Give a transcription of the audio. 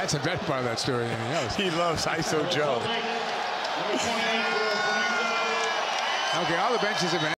That's the best part of that story than anything else. He loves ISO Joe. Okay, all the benches have been